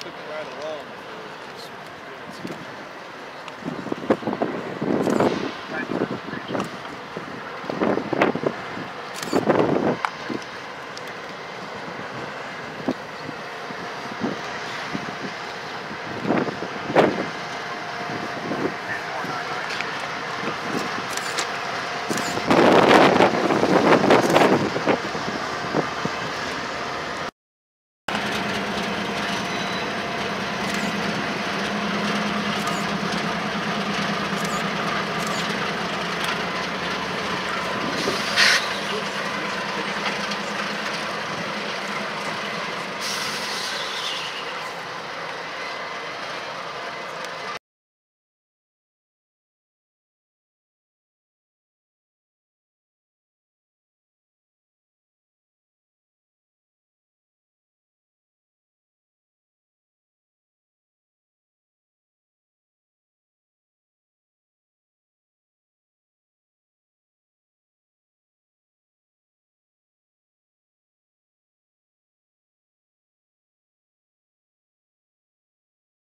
took it right along.